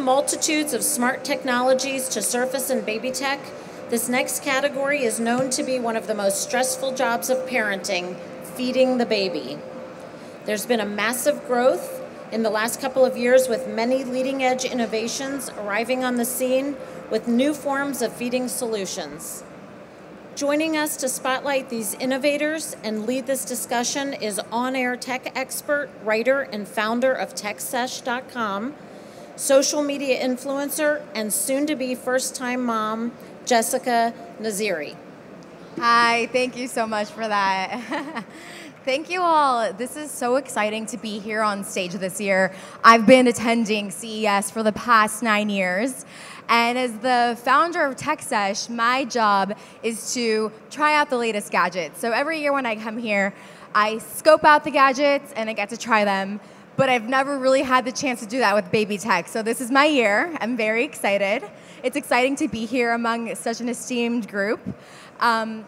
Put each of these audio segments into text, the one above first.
multitudes of smart technologies to surface in baby tech, this next category is known to be one of the most stressful jobs of parenting feeding the baby. There's been a massive growth in the last couple of years with many leading edge innovations arriving on the scene with new forms of feeding solutions. Joining us to spotlight these innovators and lead this discussion is on air tech expert, writer, and founder of TechSesh.com, social media influencer, and soon to be first time mom, Jessica Naziri. Hi, thank you so much for that. Thank you all. This is so exciting to be here on stage this year. I've been attending CES for the past nine years. And as the founder of TechSesh, my job is to try out the latest gadgets. So every year when I come here, I scope out the gadgets and I get to try them. But I've never really had the chance to do that with baby tech. So this is my year. I'm very excited. It's exciting to be here among such an esteemed group. Um,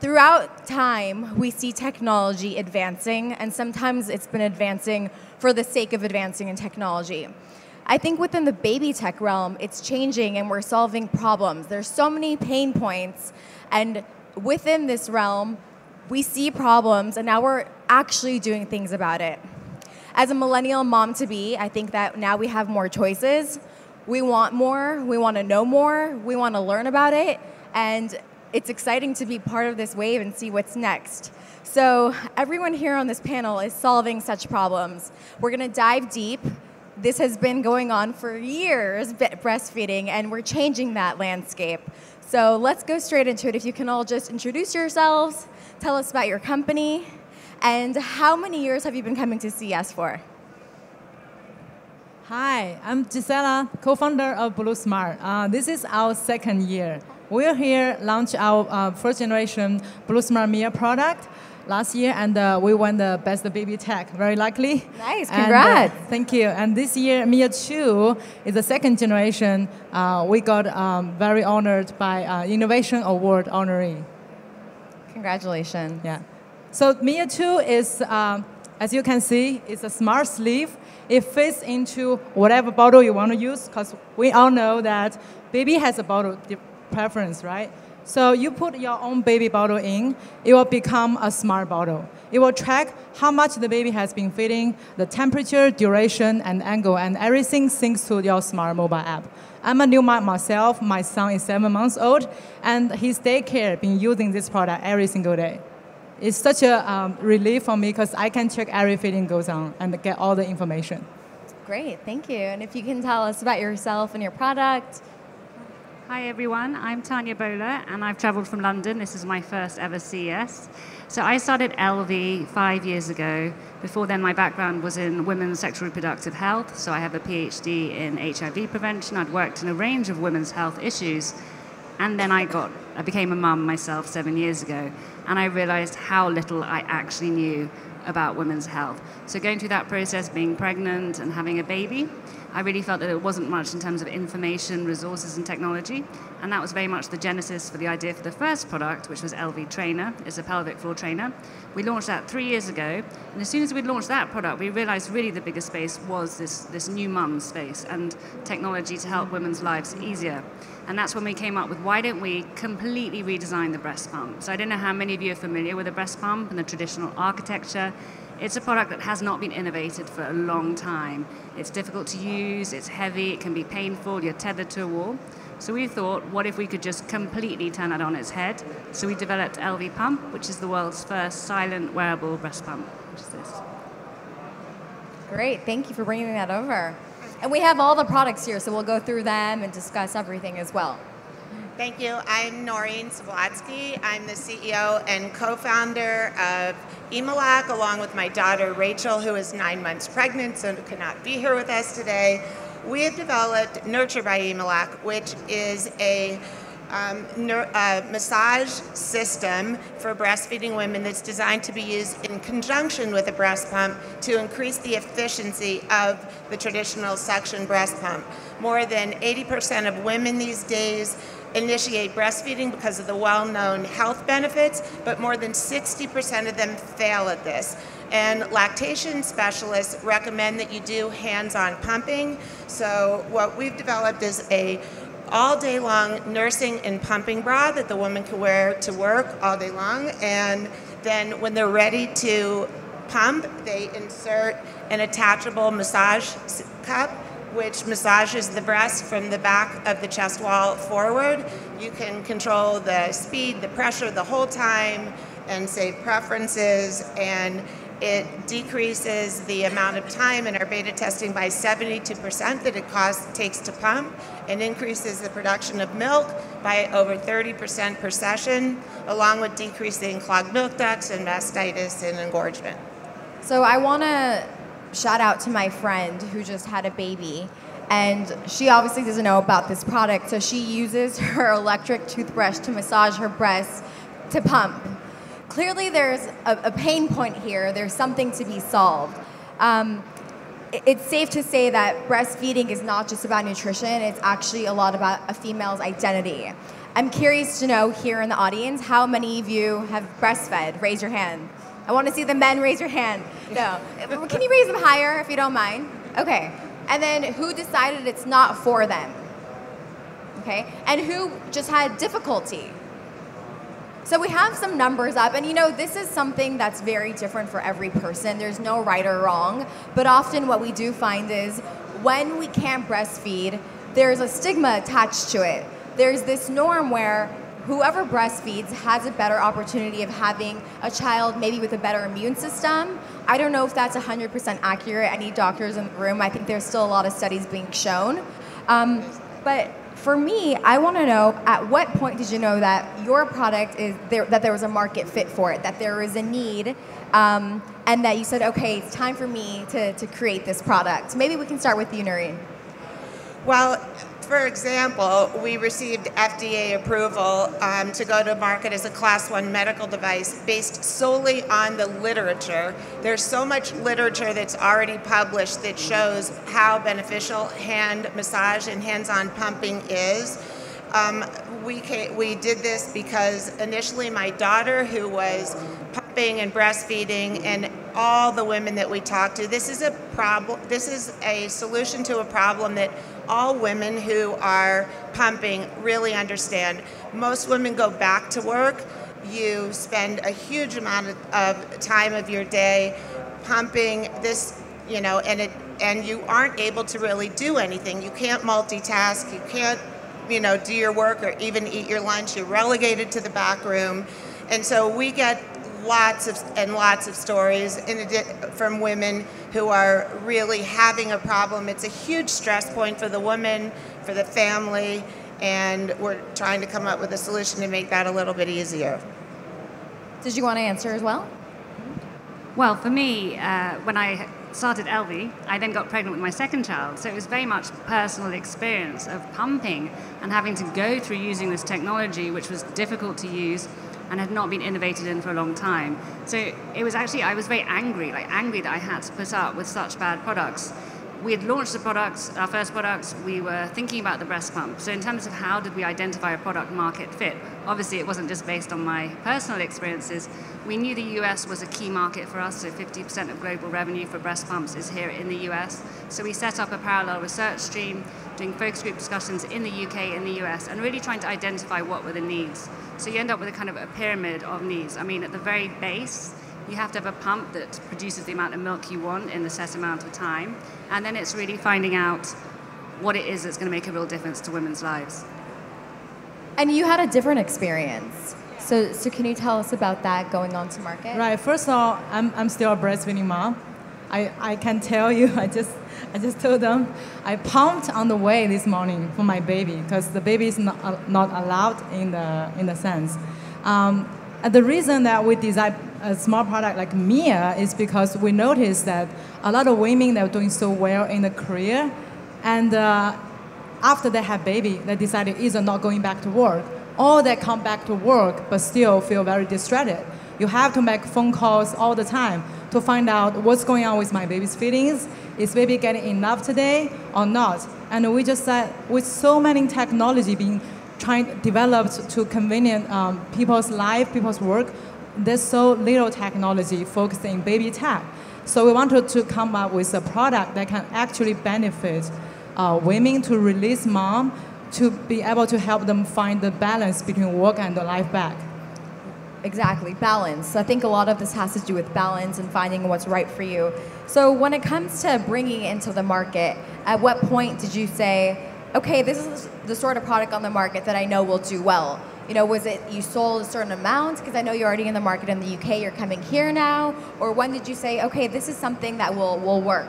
throughout time, we see technology advancing, and sometimes it's been advancing for the sake of advancing in technology. I think within the baby tech realm, it's changing and we're solving problems. There's so many pain points, and within this realm, we see problems, and now we're actually doing things about it. As a millennial mom to be, I think that now we have more choices. We want more, we want to know more, we want to learn about it, and it's exciting to be part of this wave and see what's next. So, everyone here on this panel is solving such problems. We're going to dive deep. This has been going on for years, breastfeeding, and we're changing that landscape. So, let's go straight into it. If you can all just introduce yourselves, tell us about your company, and how many years have you been coming to CES for? Hi, I'm Gisela, co-founder of Blue Smart. Uh, this is our second year. We're here launch our uh, first generation Blue Smart Mia product last year, and uh, we won the best baby tech, very likely. Nice, congrats. And, uh, thank you. And this year, Mia 2 is the second generation. Uh, we got um, very honored by uh, Innovation Award honoree. Congratulations. Yeah. So Mia 2 is, uh, as you can see, it's a smart sleeve. It fits into whatever bottle you want to use, because we all know that baby has a bottle preference, right? So you put your own baby bottle in, it will become a smart bottle. It will track how much the baby has been feeding, the temperature, duration, and angle, and everything syncs to your smart mobile app. I'm a new mom myself. My son is seven months old, and his daycare been using this product every single day. It's such a um, relief for me because I can check every feeding goes on and get all the information. Great, thank you. And if you can tell us about yourself and your product, Hi everyone, I'm Tania Boler and I've travelled from London. This is my first ever CES. So I started Elvie five years ago. Before then, my background was in women's sexual reproductive health. So I have a PhD in HIV prevention. I'd worked in a range of women's health issues. And then I got, I became a mum myself seven years ago. And I realized how little I actually knew about women's health. So going through that process, being pregnant and having a baby, I really felt that it wasn't much in terms of information, resources, and technology. And that was very much the genesis for the idea for the first product, which was Elvie Trainer. It's a pelvic floor trainer. We launched that three years ago. And as soon as we launched that product, we realized really the biggest space was this, this new mum space and technology to help women's lives easier. And that's when we came up with why don't we completely redesign the breast pump? So I don't know how many of you are familiar with a breast pump and the traditional architecture. It's a product that has not been innovated for a long time. It's difficult to use, it's heavy, it can be painful, you're tethered to a wall. So we thought, what if we could just completely turn that on its head? So we developed Elvie Pump, which is the world's first silent wearable breast pump, which is this. Great, thank you for bringing that over. And we have all the products here, so we'll go through them and discuss everything as well. Thank you. I'm Noreen Savlatsky. I'm the CEO and co-founder of Emalac, along with my daughter Rachel, who is nine months pregnant, so cannot be here with us today. We have developed Nurture by Emalac, which is a um, uh, massage system for breastfeeding women that's designed to be used in conjunction with a breast pump to increase the efficiency of the traditional suction breast pump. More than 80% of women these days initiate breastfeeding because of the well-known health benefits, but more than 60% of them fail at this. And lactation specialists recommend that you do hands-on pumping. So what we've developed is a all day long nursing and pumping bra that the woman can wear to work all day long. And then when they're ready to pump, they insert an attachable massage cup which massages the breast from the back of the chest wall forward. You can control the speed, the pressure the whole time and save preferences and it decreases the amount of time in our beta testing by 72% that it costs, takes to pump and increases the production of milk by over 30% per session, along with decreasing clogged milk ducts and mastitis and engorgement. So I want to shout out to my friend who just had a baby. And she obviously doesn't know about this product, so she uses her electric toothbrush to massage her breasts to pump. Clearly, there's a, a pain point here. There's something to be solved. Um, it's safe to say that breastfeeding is not just about nutrition, it's actually a lot about a female's identity. I'm curious to know here in the audience how many of you have breastfed? Raise your hand. I want to see the men raise your hand. No. Can you raise them higher if you don't mind? Okay. And then who decided it's not for them? Okay. And who just had difficulty? So we have some numbers up, and you know, this is something that's very different for every person. There's no right or wrong, but often what we do find is when we can't breastfeed, there's a stigma attached to it. There's this norm where whoever breastfeeds has a better opportunity of having a child maybe with a better immune system. I don't know if that's 100% accurate. Any doctors in the room, I think there's still a lot of studies being shown. Um, but for me, I want to know at what point did you know that your product is there, that there was a market fit for it, that there was a need, um, and that you said, okay, it's time for me to, to create this product. Maybe we can start with you, Noreen. Well, for example, we received FDA approval um, to go to market as a class one medical device based solely on the literature. There's so much literature that's already published that shows how beneficial hand massage and hands-on pumping is. Um, we, we did this because initially my daughter, who was pumping and breastfeeding, and all the women that we talk to, this is a problem. This is a solution to a problem that all women who are pumping really understand. Most women go back to work. You spend a huge amount of, of time of your day pumping this, you know, and it and you aren't able to really do anything. You can't multitask. You can't, you know, do your work or even eat your lunch. You're relegated to the back room. And so we get lots of and lots of stories from women who are really having a problem. It's a huge stress point for the woman, for the family, and we're trying to come up with a solution to make that a little bit easier. Did you want to answer as well? Well, for me, uh, when I started Elvie, I then got pregnant with my second child. So it was very much personal experience of pumping and having to go through using this technology, which was difficult to use and had not been innovated in for a long time. So it was actually, I was very angry, like angry that I had to put up with such bad products. We had launched the products, our first products, we were thinking about the breast pump. So in terms of how did we identify a product market fit, obviously it wasn't just based on my personal experiences. We knew the US was a key market for us, so 50% of global revenue for breast pumps is here in the US. So we set up a parallel research stream, doing focus group discussions in the UK and the US, and really trying to identify what were the needs. So you end up with a kind of a pyramid of needs. I mean, at the very base, you have to have a pump that produces the amount of milk you want in the set amount of time. And then it's really finding out what it is that's going to make a real difference to women's lives. And you had a different experience. So, so can you tell us about that going on to market? Right. First of all, I'm, I'm still a breastfeeding mom. I, I can tell you, I just, I just told them, I pumped on the way this morning for my baby because the baby is not, uh, not allowed in the, in the Sands. Um, the reason that we designed a small product like Mia is because we noticed that a lot of women that are doing so well in the career, and uh, after they have baby, they decided either not going back to work or they come back to work but still feel very distracted. You have to make phone calls all the time to find out what's going on with my baby's feelings. Is baby getting enough today or not? And we just said, with so many technology being trying developed to convenient um, people's life, people's work, there's so little technology focused in baby tech. So we wanted to come up with a product that can actually benefit uh, women to release mom to be able to help them find the balance between work and the life back. Exactly, balance. I think a lot of this has to do with balance and finding what's right for you. So, when it comes to bringing into the market, at what point did you say, okay, this is the sort of product on the market that I know will do well? You know, was it you sold a certain amount? Because I know you're already in the market in the UK, you're coming here now. Or when did you say, okay, this is something that will, will work?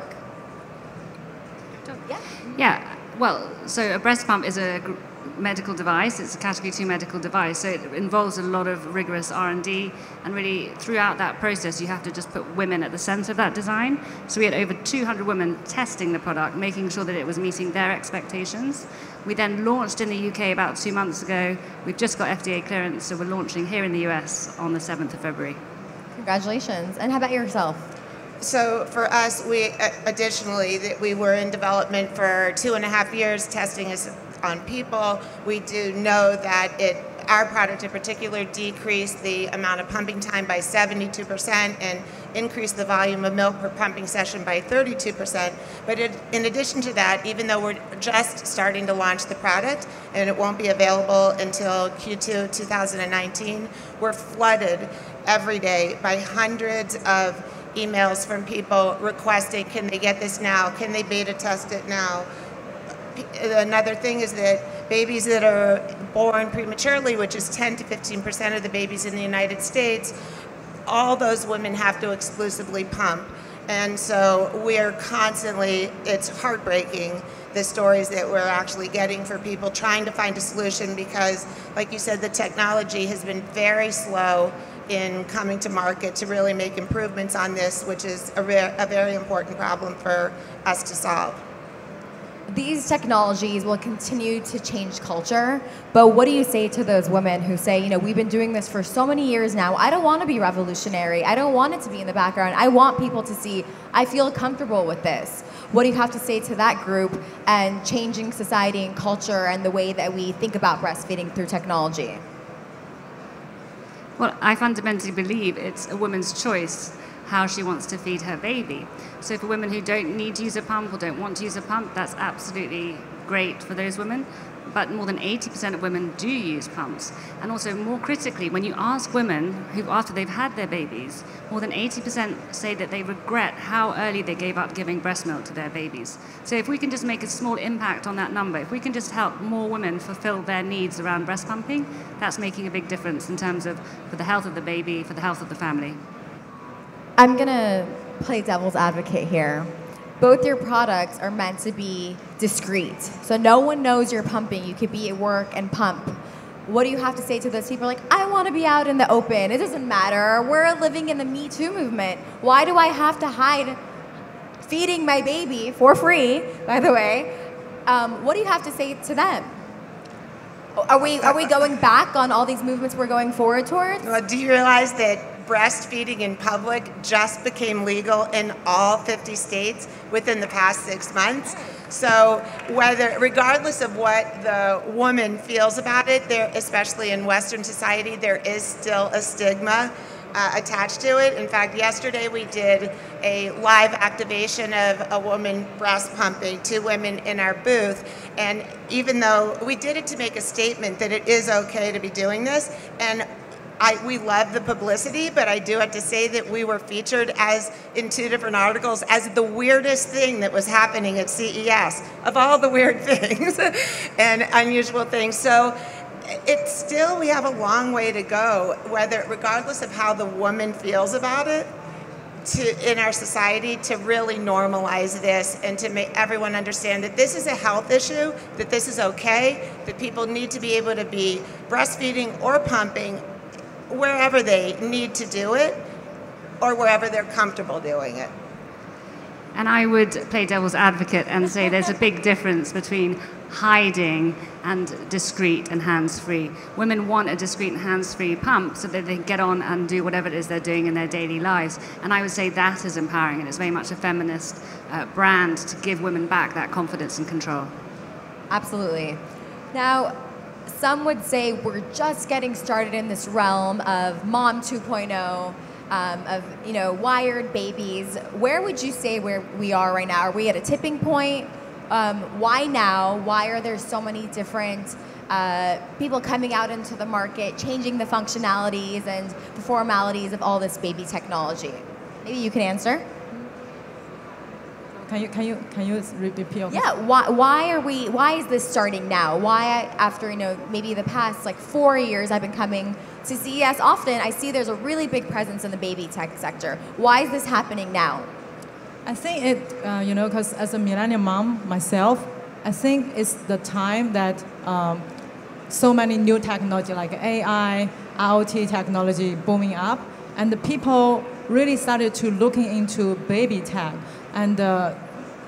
Yeah. Yeah. Well, so a breast pump is a medical device. It's a category two medical device, so it involves a lot of rigorous R&D. And really, throughout that process, you have to just put women at the center of that design. So we had over 200 women testing the product, making sure that it was meeting their expectations. We then launched in the UK about two months ago. We've just got FDA clearance, so we're launching here in the US on the 7th of February. Congratulations. And how about yourself? So for us, we uh, additionally that we were in development for two and a half years, testing us on people. We do know that it our product in particular decreased the amount of pumping time by 72% and increased the volume of milk per pumping session by 32%. But it, in addition to that, even though we're just starting to launch the product and it won't be available until Q2 2019, we're flooded every day by hundreds of emails from people requesting, can they get this now? Can they beta test it now? Another thing is that babies that are born prematurely, which is 10 to 15 percent of the babies in the United States, all those women have to exclusively pump. And so we're constantly, it's heartbreaking the stories that we're actually getting for people trying to find a solution because, like you said, the technology has been very slow in coming to market to really make improvements on this, which is a, a very important problem for us to solve. These technologies will continue to change culture, but what do you say to those women who say, you know, we've been doing this for so many years now. I don't want to be revolutionary. I don't want it to be in the background. I want people to see I feel comfortable with this. What do you have to say to that group and changing society and culture and the way that we think about breastfeeding through technology? Well, I fundamentally believe it's a woman's choice how she wants to feed her baby. So for women who don't need to use a pump or don't want to use a pump, that's absolutely great for those women but more than 80% of women do use pumps. And also, more critically, when you ask women who, after they've had their babies, more than 80% say that they regret how early they gave up giving breast milk to their babies. So, if we can just make a small impact on that number, if we can just help more women fulfill their needs around breast pumping, that's making a big difference in terms of for the health of the baby, for the health of the family. I'm going to play devil's advocate here both your products are meant to be discreet. So no one knows you're pumping. You could be at work and pump. What do you have to say to those people like, I want to be out in the open. It doesn't matter. We're living in the Me Too movement. Why do I have to hide feeding my baby for free, by the way? Um, what do you have to say to them? Are we, are we going back on all these movements we're going forward towards? Well, do you realize that breastfeeding in public just became legal in all 50 states within the past six months. So whether, regardless of what the woman feels about it, there, especially in Western society, there is still a stigma uh, attached to it. In fact, yesterday we did a live activation of a woman breast pumping, two women in our booth. And even though we did it to make a statement that it is okay to be doing this, and I, we love the publicity, but I do have to say that we were featured as in two different articles as the weirdest thing that was happening at CES of all the weird things and unusual things. So it's still we have a long way to go, whether regardless of how the woman feels about it. To, in our society to really normalize this and to make everyone understand that this is a health issue, that this is okay, that people need to be able to be breastfeeding or pumping wherever they need to do it or wherever they're comfortable doing it. And I would play devil's advocate and say there's a big difference between hiding and discreet and hands free. Women want a discreet and hands free pump so that they can get on and do whatever it is they're doing in their daily lives. And I would say that is empowering and it's very much a feminist uh, brand to give women back that confidence and control. Absolutely. Now, some would say we're just getting started in this realm of mom 2.0. Um, of you know wired babies. Where would you say where we are right now? Are we at a tipping point? Um, why now? Why are there so many different uh, people coming out into the market changing the functionalities and the formalities of all this baby technology? Maybe you can answer Can you can you can you repeat? Yeah, why, why are we? Why is this starting now? Why, after you know maybe the past like four years, I've been coming to CES often. I see there's a really big presence in the baby tech sector. Why is this happening now? I think it, uh, you know, because as a millennial mom myself, I think it's the time that um, so many new technology like AI, IoT technology booming up, and the people really started to looking into baby tech. And uh,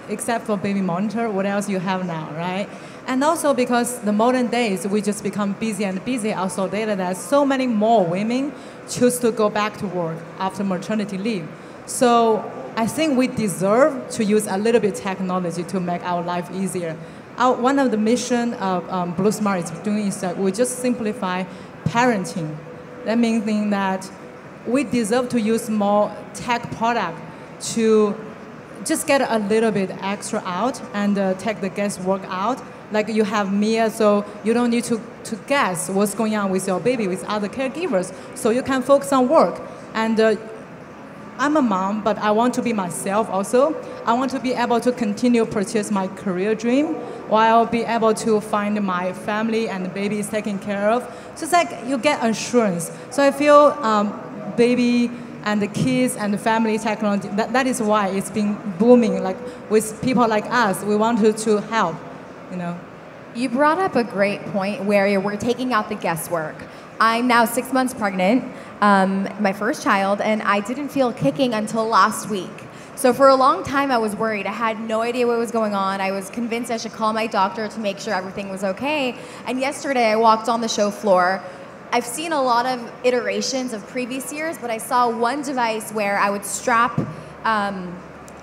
except for baby monitor, what else you have now, right? And also because the modern days we just become busy and busy, also data that so many more women choose to go back to work after maternity leave. So I think we deserve to use a little bit technology to make our life easier. Our, one of the mission of um, Blue Smart is doing is that we just simplify parenting. That means that we deserve to use more tech product to just get a little bit extra out and uh, take the guesswork out. Like you have Mia, so you don't need to, to guess what's going on with your baby with other caregivers. So you can focus on work. And uh, I'm a mom, but I want to be myself also. I want to be able to continue purchase my career dream while be able to find my family and baby is taken care of. So it's like you get assurance. So I feel um, baby and the kids and the family technology, that, that is why it's been booming. Like with people like us, we wanted to help, you know. You brought up a great point where we're taking out the guesswork. I'm now six months pregnant, um, my first child, and I didn't feel kicking until last week. So for a long time, I was worried. I had no idea what was going on. I was convinced I should call my doctor to make sure everything was okay. And yesterday, I walked on the show floor. I've seen a lot of iterations of previous years, but I saw one device where I would strap. Um,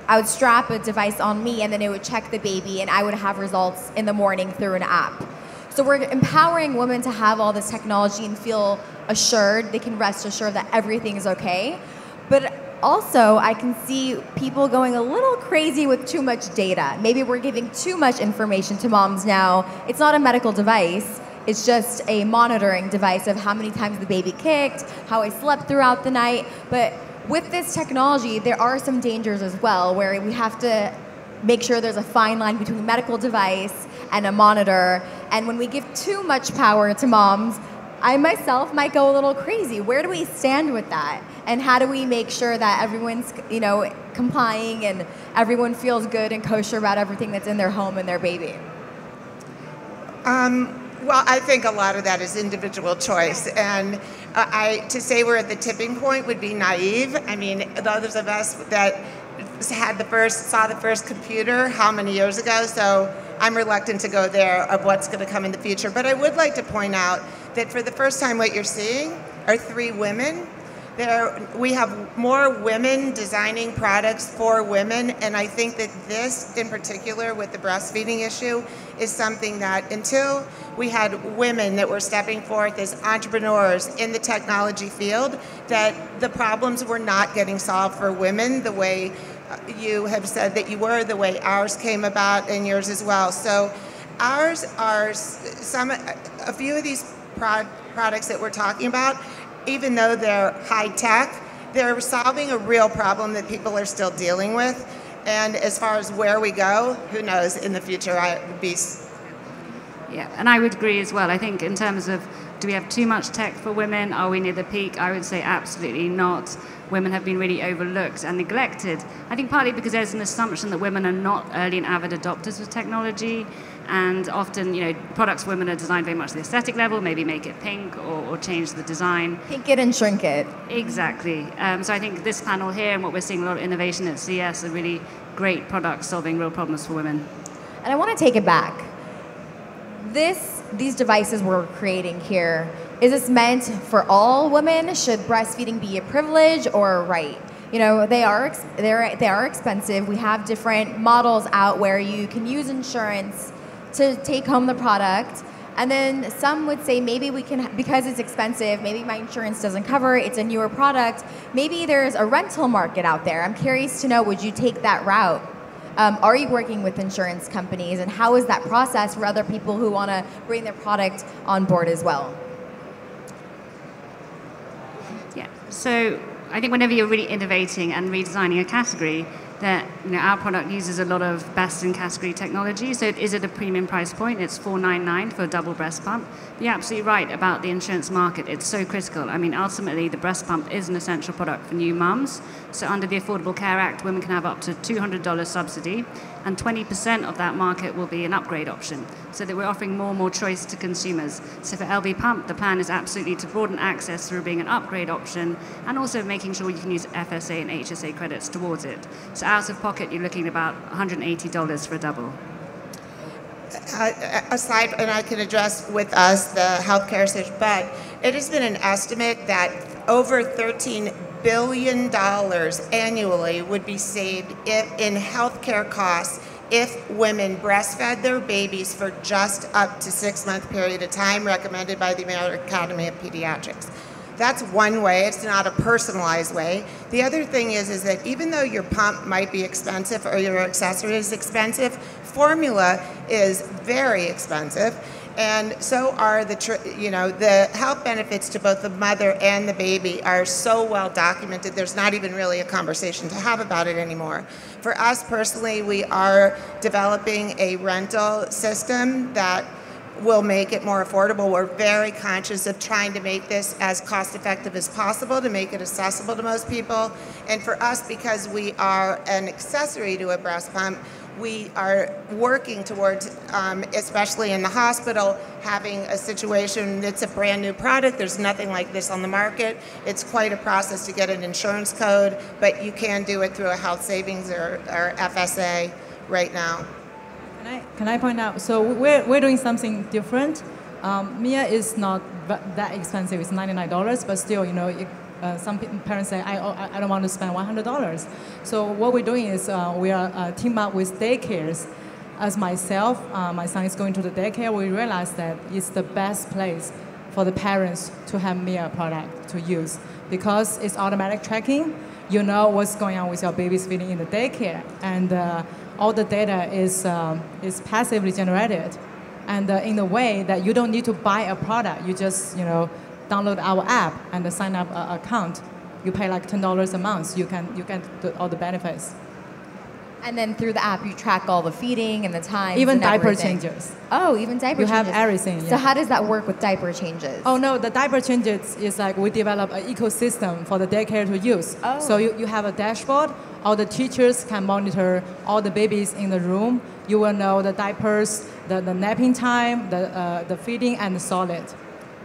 I would strap a device on me and then it would check the baby and I would have results in the morning through an app. So we're empowering women to have all this technology and feel assured, they can rest assured that everything is okay. But also, I can see people going a little crazy with too much data. Maybe we're giving too much information to moms now. It's not a medical device. It's just a monitoring device of how many times the baby kicked, how I slept throughout the night. But with this technology, there are some dangers as well where we have to make sure there's a fine line between a medical device and a monitor. And when we give too much power to moms, I myself might go a little crazy. Where do we stand with that? And how do we make sure that everyone's, you know, complying and everyone feels good and kosher about everything that's in their home and their baby? Um, well, I think a lot of that is individual choice, and uh, I to say we're at the tipping point would be naive. I mean, those of us that had the first saw the first computer how many years ago, so I'm reluctant to go there of what's going to come in the future. But I would like to point out that for the first time, what you're seeing are three women there, we have more women designing products for women, and I think that this, in particular, with the breastfeeding issue, is something that until we had women that were stepping forth as entrepreneurs in the technology field, that the problems were not getting solved for women the way uh, you have said that you were, the way ours came about, and yours as well. So, ours are some, a few of these pro- products that we're talking about even though they're high tech, they're solving a real problem that people are still dealing with. And as far as where we go, who knows in the future? I would be. Yeah, and I would agree as well. I think in terms of do we have too much tech for women? Are we near the peak? I would say absolutely not. Women have been really overlooked and neglected. I think partly because there's an assumption that women are not early and avid adopters of technology, and often, you know, products for women are designed very much the aesthetic level, maybe make it pink or, or change the design. Pink it and shrink it. Exactly. Um, so I think this panel here and what we're seeing a lot of innovation at CES are really great products solving real problems for women. And I want to take it back. This, these devices we're creating here, is this meant for all women? Should breastfeeding be a privilege or a right? you know they are they're, they are expensive we have different models out where you can use insurance to take home the product. And then some would say maybe we can, because it's expensive, maybe my insurance doesn't cover it, it's a newer product, maybe there's a rental market out there. I'm curious to know would you take that route? Um, are you working with insurance companies, and how is that process for other people who want to bring their product on board as well? Yeah. So I think whenever you're really innovating and redesigning a category, that you know, our product uses a lot of best in category technology. So it is at a premium price point. It's 499 for a double breast pump. You're absolutely right about the insurance market. It's so critical. I mean, ultimately, the breast pump is an essential product for new mums. So under the Affordable Care Act, women can have up to $200 subsidy, and 20% of that market will be an upgrade option. So that we're offering more and more choice to consumers. So for Elvie Pump, the plan is absolutely to broaden access through being an upgrade option, and also making sure you can use FSA and HSA credits towards it. So out of pocket, you're looking at about $180 for a double. Uh, aside, and I can address with us the healthcare situation, but it has been an estimate that over 13 billion dollars annually would be saved if, in healthcare costs if women breastfed their babies for just up to six month period of time recommended by the American Academy of Pediatrics. That's one way. It's not a personalized way. The other thing is, is that even though your pump might be expensive or your accessory is expensive, formula is very expensive and so are the you know the health benefits to both the mother and the baby are so well documented there's not even really a conversation to have about it anymore for us personally we are developing a rental system that will make it more affordable. We're very conscious of trying to make this as cost effective as possible to make it accessible to most people. And for us, because we are an accessory to a breast pump, we are working towards, um, especially in the hospital, having a situation that's a brand new product. There's nothing like this on the market. It's quite a process to get an insurance code, but you can do it through a health savings or, or FSA right now. Can I, can I point out? So we're, we're doing something different. Um, Mia is not that expensive. It's $99, but still, you know, it, uh, some parents say, I, I don't want to spend $100. So what we're doing is uh, we are uh, team up with daycares. As myself, uh, my son is going to the daycare, we realized that it's the best place for the parents to have Mia product to use because it's automatic tracking. You know what's going on with your baby's feeding in the daycare, and uh, all the data is, um, is passively generated. And uh, in a way that you don't need to buy a product, you just, you know, download our app and sign up an account. You pay like $10 a month, you can, you get all the benefits. And then through the app, you track all the feeding and the time. Even diaper everything. changes. Oh, even diaper you changes. You have everything. Yeah. So how does that work with diaper changes? Oh no, the diaper changes is like we develop an ecosystem for the daycare to use. Oh. So you, you have a dashboard. All the teachers can monitor all the babies in the room. You will know the diapers, the, the napping time, the, uh, the feeding, and the solid.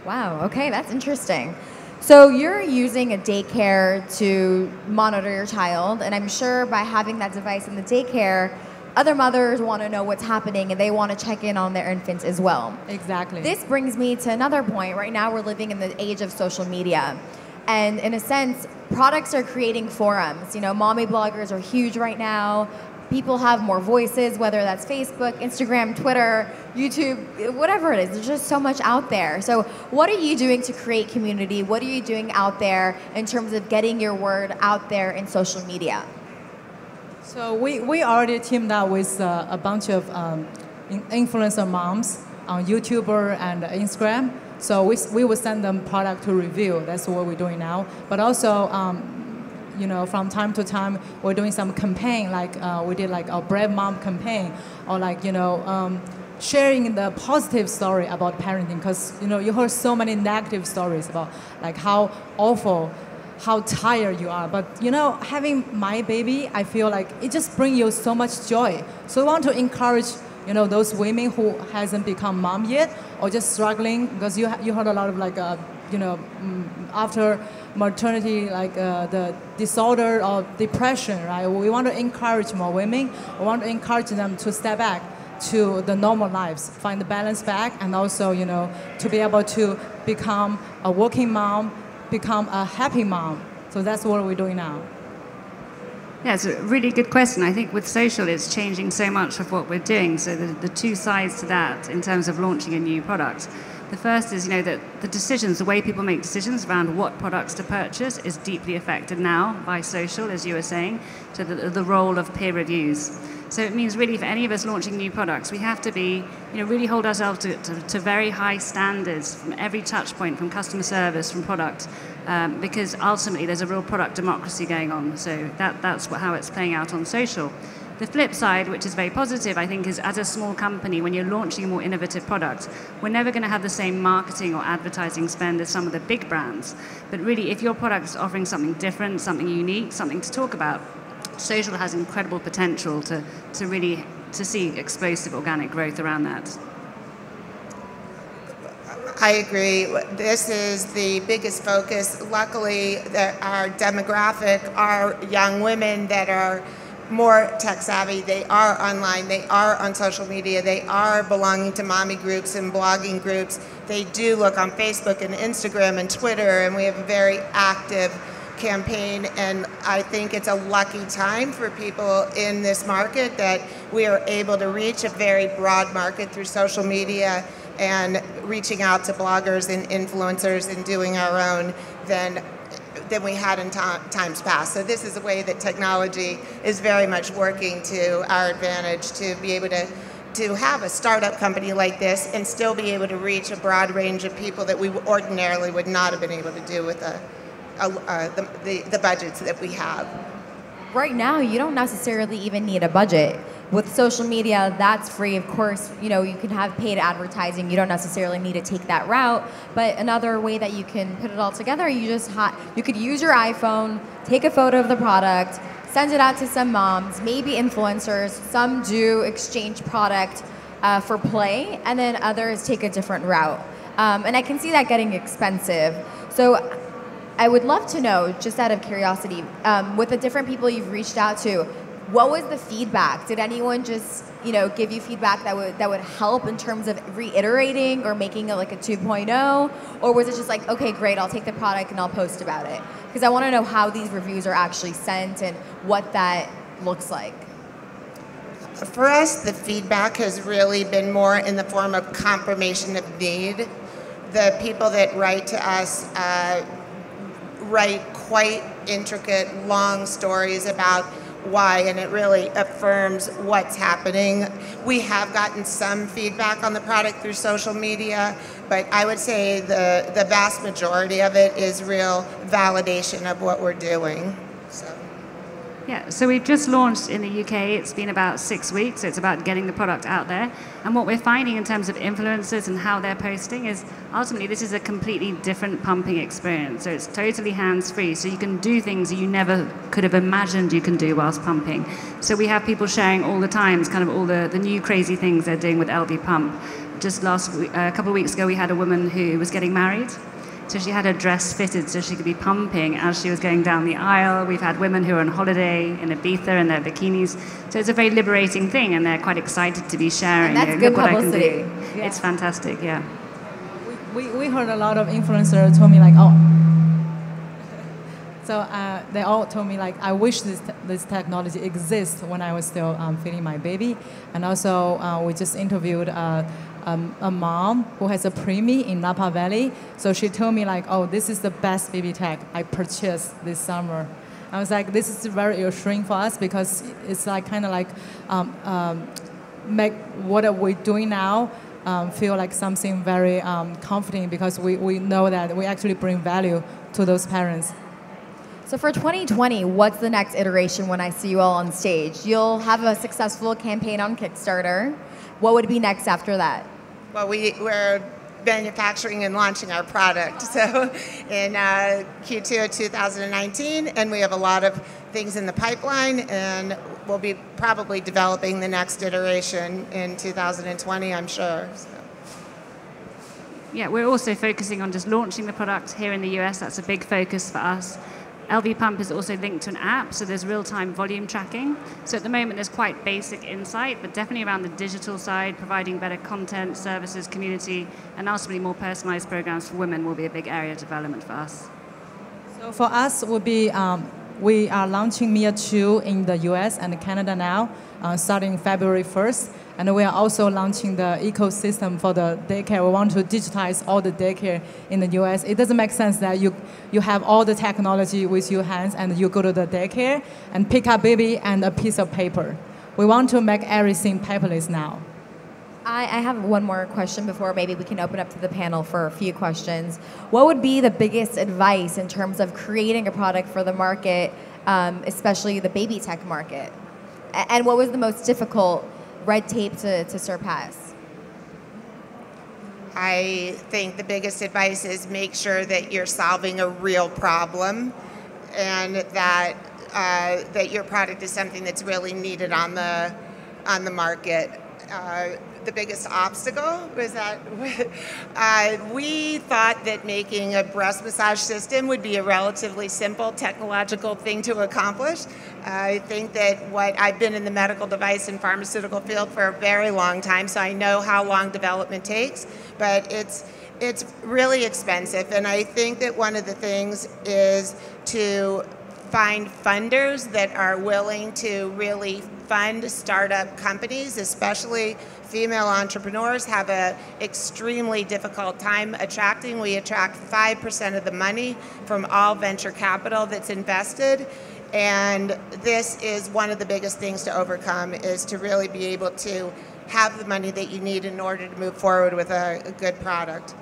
Wow, okay, that's interesting. So you're using a daycare to monitor your child, and I'm sure by having that device in the daycare, other mothers want to know what's happening and they want to check in on their infants as well. Exactly. This brings me to another point. Right now, we're living in the age of social media. And in a sense, products are creating forums. You know, mommy bloggers are huge right now people have more voices, whether that's Facebook, Instagram, Twitter, YouTube, whatever it is. There's just so much out there. So, what are you doing to create community? What are you doing out there in terms of getting your word out there in social media? So, we, we already teamed up with uh, a bunch of um, influencer moms on YouTube and Instagram. So we, we will send them product to review. That's what we're doing now. But also, um, you know, from time to time, we're doing some campaign, like uh, we did like a Brave Mom campaign, or like, you know, um, sharing the positive story about parenting, because, you know, you heard so many negative stories about like how awful, how tired you are. But, you know, having my baby, I feel like it just brings you so much joy. So I want to encourage you know those women who hasn't become mom yet or just struggling because you, you heard a lot of like uh, you know mm, after maternity, like uh, the disorder or depression, right? We want to encourage more women. We want to encourage them to step back to the normal lives, find the balance back, and also, you know, to be able to become a working mom, become a happy mom. So that's what we're doing now. Yeah, it's a really good question. I think with social, it's changing so much of what we're doing. So the, the two sides to that in terms of launching a new product. The first is, you know, that the decisions, the way people make decisions around what products to purchase is deeply affected now by social, as you were saying, so the, the role of peer reviews. So it means really for any of us launching new products, we have to be, you know, really hold ourselves to, to, to very high standards from every touch point, from customer service, from product, um, because ultimately there's a real product democracy going on. So that, that's what, how it's playing out on social. The flip side, which is very positive, I think, is as a small company, when you're launching a more innovative product, we're never going to have the same marketing or advertising spend as some of the big brands. But really, if your product is offering something different, something unique, something to talk about, social has incredible potential to, to really to see explosive organic growth around that. I agree. This is the biggest focus. Luckily, our demographic are young women that are more tech savvy. They are online. They are on social media. They are belonging to mommy groups and blogging groups. They do look on Facebook and Instagram and Twitter, and we have a very active campaign. And I think it's a lucky time for people in this market that we are able to reach a very broad market through social media and reaching out to bloggers and influencers and doing our own than than we had in times past. So this is a way that technology is very much working to our advantage to be able to to have a startup company like this and still be able to reach a broad range of people that we ordinarily would not have been able to do with a, a, the, the, the budgets that we have. Right now, you don't necessarily even need a budget with social media, that's free. Of course, you know, you can have paid advertising. You don't necessarily need to take that route. But another way that you can put it all together, you just ha- you could use your iPhone, take a photo of the product, send it out to some moms, maybe influencers. Some do exchange product uh, for play, and then others take a different route. Um, and I can see that getting expensive. So I would love to know, just out of curiosity, um, with the different people you've reached out to, what was the feedback? Did anyone just, you know, give you feedback that would that would help in terms of reiterating or making it like a 2.0, or was it just like, okay, great, I'll take the product and I'll post about it? Because I want to know how these reviews are actually sent and what that looks like. For us, the feedback has really been more in the form of confirmation of need. The people that write to us uh, write quite intricate, long stories about why, and it really affirms what's happening. We have gotten some feedback on the product through social media, but I would say the, the vast majority of it is real validation of what we're doing. Yeah, so we've just launched in the UK. It's been about six weeks. So it's about getting the product out there. And what we're finding in terms of influencers and how they're posting is ultimately this is a completely different pumping experience. So it's totally hands free. So you can do things you never could have imagined you can do whilst pumping. So we have people sharing all the times kind of all the, the new crazy things they're doing with Elvie Pump. Just last uh, a couple of weeks ago, we had a woman who was getting married so she had her dress fitted so she could be pumping as she was going down the aisle. We've had women who are on holiday in Ibiza in their bikinis. So it's a very liberating thing, and they're quite excited to be sharing. And that's good Look publicity. Yeah. It's fantastic, yeah. We, we, we heard a lot of influencers told me like, oh, so uh, they all told me like, I wish this, this technology exists when I was still um, feeding my baby. And also uh, we just interviewed uh, um, a mom who has a preemie in Napa Valley. So she told me like, oh, this is the best baby tag I purchased this summer. I was like, this is very reassuring for us because it's like kind of like um, um, make what are we're doing now um, feel like something very um, comforting because we, we know that we actually bring value to those parents. So for 2020, what's the next iteration when I see you all on stage? You'll have a successful campaign on Kickstarter. What would be next after that? Well, we, we're manufacturing and launching our product. So in uh, Q2 of 2019, and we have a lot of things in the pipeline, and we'll be probably developing the next iteration in 2020, I'm sure. So. Yeah, we're also focusing on just launching the product here in the US. That's a big focus for us. Elvie Pump is also linked to an app, so there's real-time volume tracking. So at the moment, there's quite basic insight, but definitely around the digital side, providing better content, services, community, and ultimately more personalized programs for women will be a big area of development for us. So for us, would be um, we are launching Mia 2 in the US and Canada now, uh, starting February 1st. And we are also launching the ecosystem for the daycare. We want to digitize all the daycare in the US. It doesn't make sense that you, you have all the technology with your hands and you go to the daycare and pick up baby and a piece of paper. We want to make everything paperless now. I, I have one more question before maybe we can open up to the panel for a few questions. What would be the biggest advice in terms of creating a product for the market, um, especially the baby tech market? And what was the most difficult red tape to, to surpass? I think the biggest advice is make sure that you're solving a real problem and that uh, that your product is something that's really needed on the on the market. Uh, the biggest obstacle was that uh, we thought that making a breast massage system would be a relatively simple technological thing to accomplish. I think that what I've been in the medical device and pharmaceutical field for a very long time, so I know how long development takes, but it's it's really expensive and I think that one of the things is to find funders that are willing to really fund startup companies, especially female entrepreneurs have an extremely difficult time attracting. We attract 5% of the money from all venture capital that's invested. And this is one of the biggest things to overcome is to really be able to have the money that you need in order to move forward with a, a good product.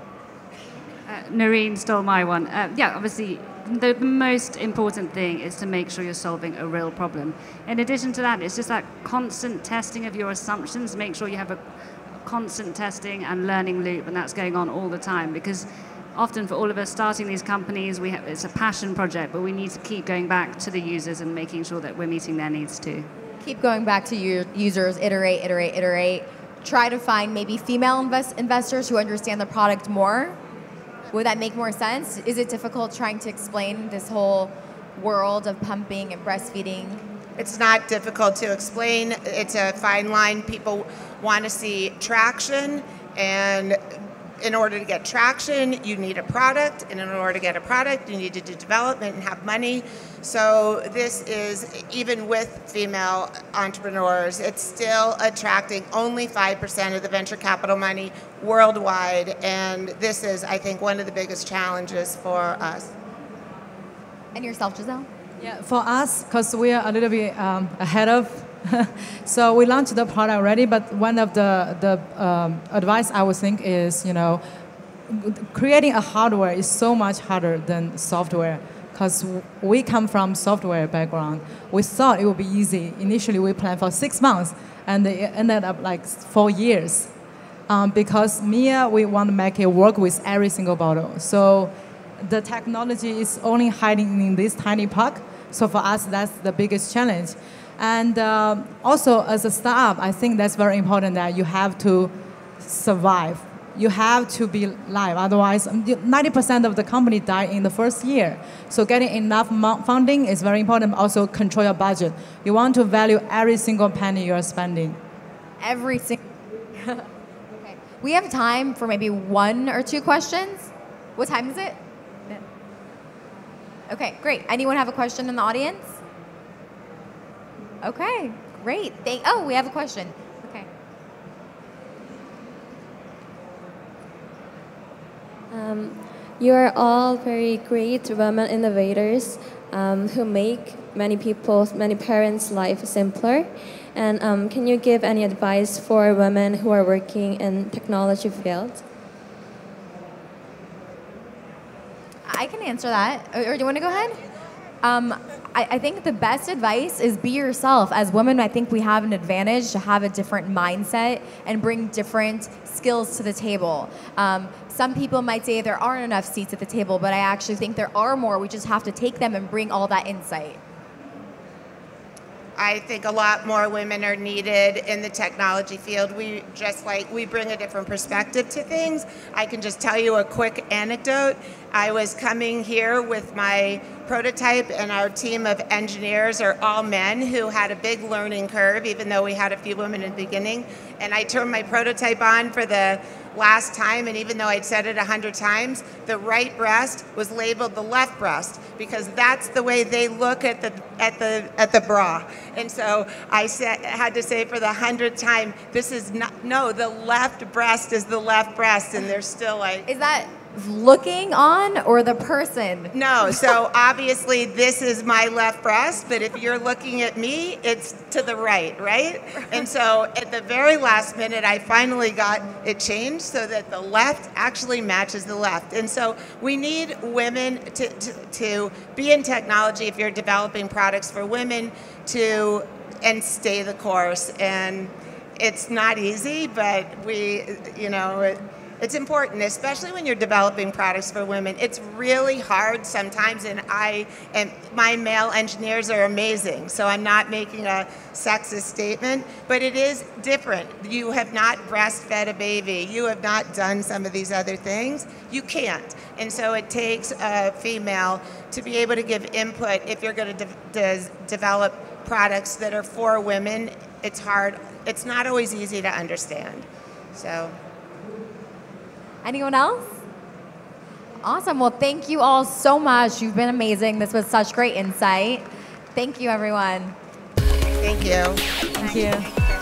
Uh, Noreen stole my one. Uh, yeah, obviously the most important thing is to make sure you're solving a real problem. In addition to that, it's just that constant testing of your assumptions. Make sure you have a constant testing and learning loop, and that's going on all the time because often for all of us starting these companies, we have, it's a passion project, but we need to keep going back to the users and making sure that we're meeting their needs too. Keep going back to your users, iterate, iterate, iterate. Try to find maybe female invest- investors who understand the product more would that make more sense? Is it difficult trying to explain this whole world of pumping and breastfeeding? It's not difficult to explain. It's a fine line. People want to see traction, and in order to get traction, you need a product, and in order to get a product, you need to do development and have money. So this is even with female entrepreneurs, it's still attracting only 5% of the venture capital money worldwide, and this is, I think, one of the biggest challenges for us. And yourself, Giselle? Yeah, for us, because we are a little bit um, ahead of so we launched the product already, but one of the, the um, advice I would think is, you know, creating a hardware is so much harder than software because we come from software background. We thought it would be easy. Initially, we planned for six months, and it ended up like four years. Um, because Mia, we want to make it work with every single bottle. So the technology is only hiding in this tiny puck. So for us, that's the biggest challenge. And um, also, as a startup, I think that's very important that you have to survive. You have to be live. Otherwise, 90% um, of the company die in the first year. So getting enough funding is very important. Also, control your budget. You want to value every single penny you are spending. Every single. okay. We have time for maybe one or two questions. What time is it? Okay, great. Anyone have a question in the audience? Okay, great. Thank. Oh, we have a question. Okay. Um, you are all very great women innovators um, who make many people's, many parents' life simpler. And um, can you give any advice for women who are working in technology field? I can answer that. Or, or do you want to go ahead? Um, I, I, think the best advice is be yourself. As women, I think we have an advantage to have a different mindset and bring different skills to the table. Um, some people might say there aren't enough seats at the table, but I actually think there are more. We just have to take them and bring all that insight. I think a lot more women are needed in the technology field. We just like we bring a different perspective to things. I can just tell you a quick anecdote. I was coming here with my prototype and our team of engineers are all men who had a big learning curve even though we had a few women in the beginning and I turned my prototype on for the last time, and even though I'd said it a hundred times, the right breast was labeled the left breast because that's the way they look at the at the at the bra. And so I said, had to say for the hundredth time, this is not no, the left breast is the left breast, and they're still like. Is that looking on or the person? No, so obviously this is my left breast, but if you're looking at me, it's to the right, right? And so at the very last minute, I finally got it changed so that the left actually matches the left. And so we need women to, to, to be in technology if you're developing products for women to and stay the course. And it's not easy, but we, you know, it's important, especially when you're developing products for women. It's really hard sometimes, and I and my male engineers are amazing. So I'm not making a sexist statement, but it is different. You have not breastfed a baby. You have not done some of these other things. You can't, and so it takes a female to be able to give input if you're going to de- de- develop products that are for women. It's hard. It's not always easy to understand. So. Anyone else? Awesome. Well, thank you all so much. You've been amazing. This was such great insight. Thank you, everyone. Thank you. Thank you.